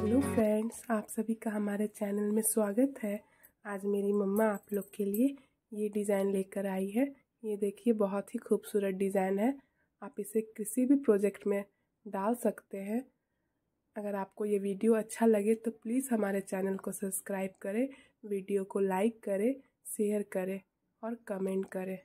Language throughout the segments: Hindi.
हेलो फ्रेंड्स, आप सभी का हमारे चैनल में स्वागत है। आज मेरी मम्मा आप लोग के लिए ये डिज़ाइन लेकर आई है। ये देखिए, बहुत ही खूबसूरत डिज़ाइन है। आप इसे किसी भी प्रोजेक्ट में डाल सकते हैं। अगर आपको ये वीडियो अच्छा लगे तो प्लीज़ हमारे चैनल को सब्सक्राइब करें, वीडियो को लाइक करें, शेयर करें और कमेंट करें।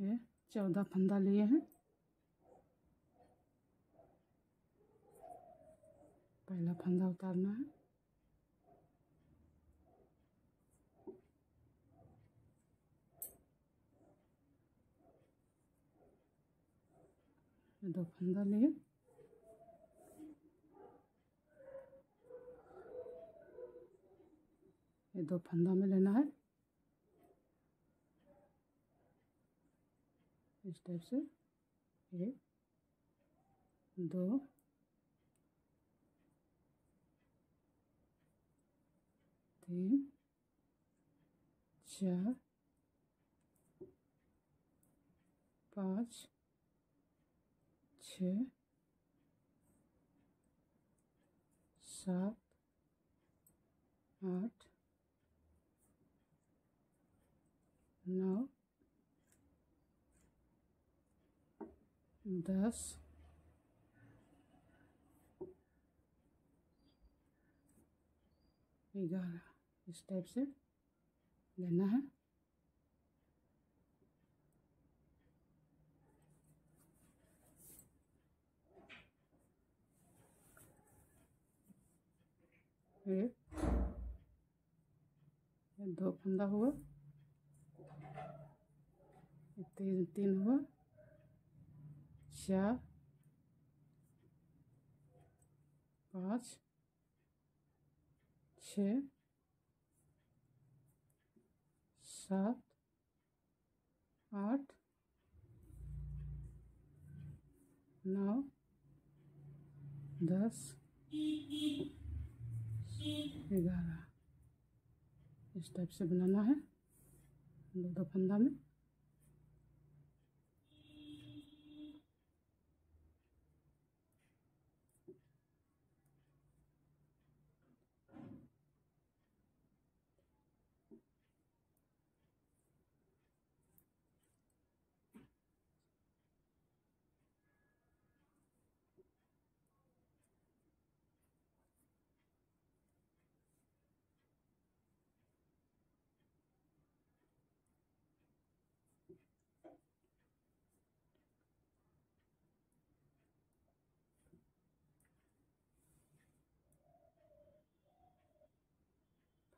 ये चौदह फंदा लिए हैं। पहला फंदा उतारना है। दो फंदा लिए। ये दो फंदा में लेना है। इस टाइप से। एक दो तीन चार पाँच छ सात आठ नौ दस ग्यारह इस टाइप से लेना है एक दो फंदा हुआ। तीन तीन हुआ। चार पाँच, छ, सात, आठ, नौ, दस, ग्यारह। इस टाइप से बनाना है। दो दो फंदा में।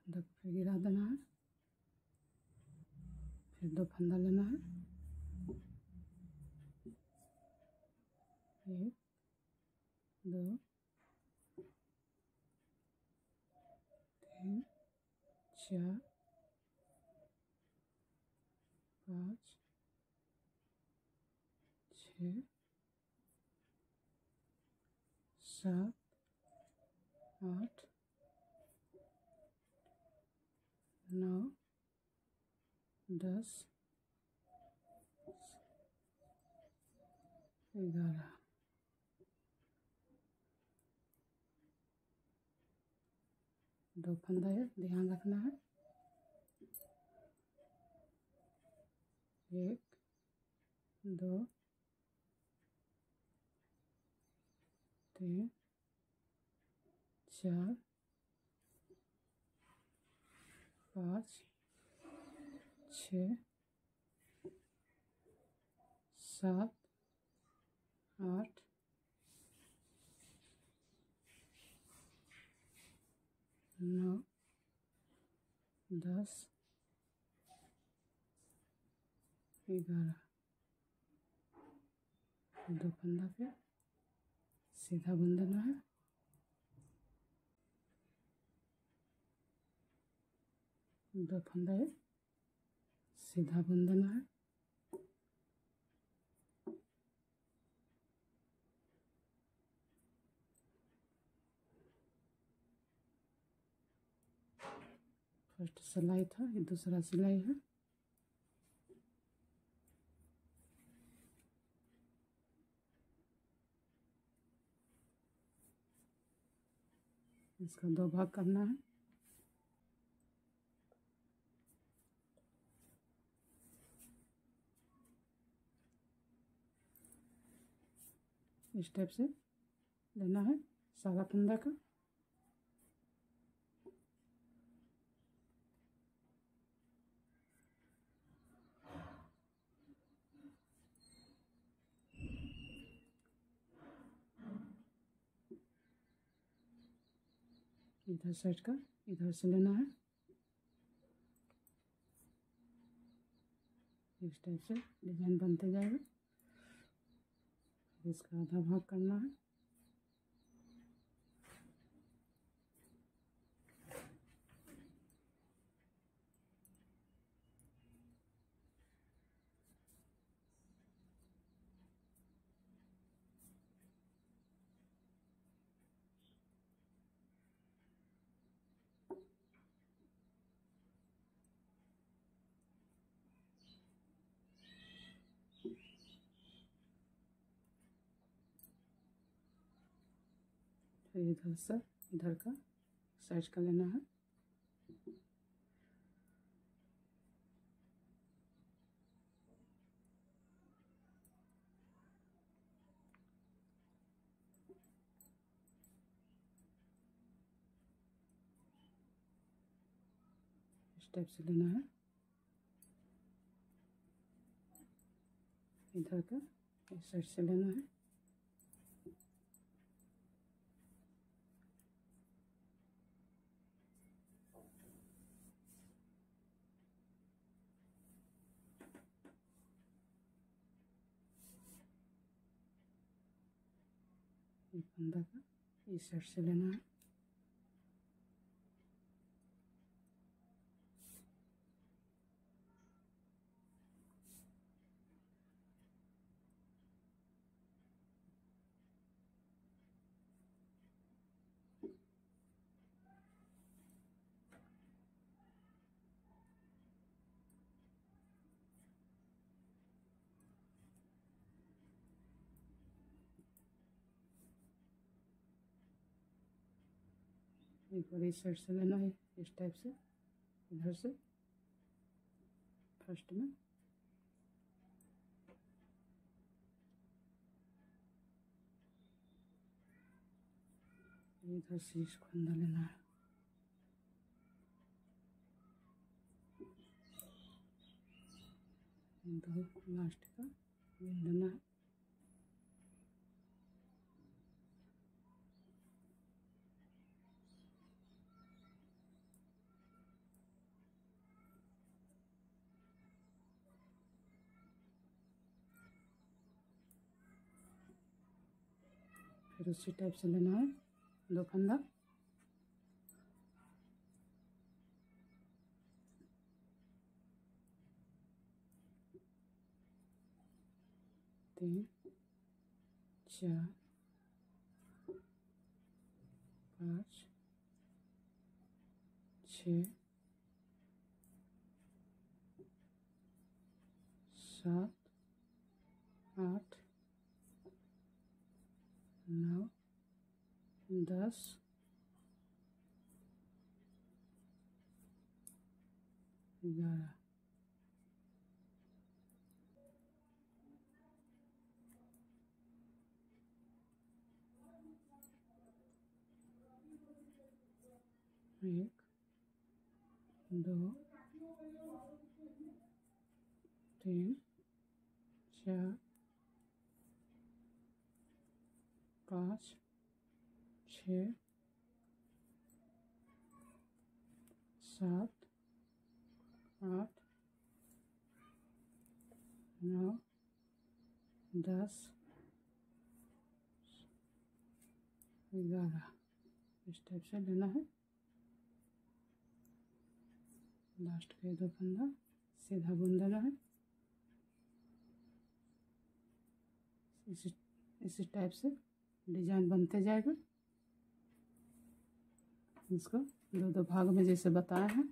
को फिर गिरा देना है। फिर दो फंदा लेना है। एक, दो, तीन, चार, पाँच, छ, सात, आठ नौ दस ग्यारह। दो फंदा है ध्यान रखना है। एक दो तीन चार पाँच छ सात आठ नौ दस ग्यारह। दो फंदा पे सीधा बुन देना है। दो फंदा है सीधा बुन देना है फ़र्स्ट सिलाई था, ये दूसरा सिलाई है। इसका दो भाग करना है। इस टाइप से लेना है सारा फंदा का। इधर साइड का, इधर से लेना है। इस टाइप से डिज़ाइन बनते जाएगा। इसका आधा भाग करना है। फिर इधर से, इधर का साइड का लेना है। टाइप से लेना है। इधर का, इस साइड से लेना है। ये फंदा का इस एक बार इस साइड से लेना है इस टाइप से इधर से फ़र्स्ट में इधर से इसको अंदर लेना है लास्ट का बिन लेना है उसी टाइप से लेना है दो फंदा। तीन चार पाँच छ सात आठ नौ दस। ग्यारह। एक दो तीन चार पाँच। सात आठ नौ दस ग्यारह इस टाइप से लेना है लास्ट के दो फंदा सीधा बुन देना है इसी इसी टाइप से डिज़ाइन बनते जाएगा इसको दो दो भाग में जैसे बताया हैं।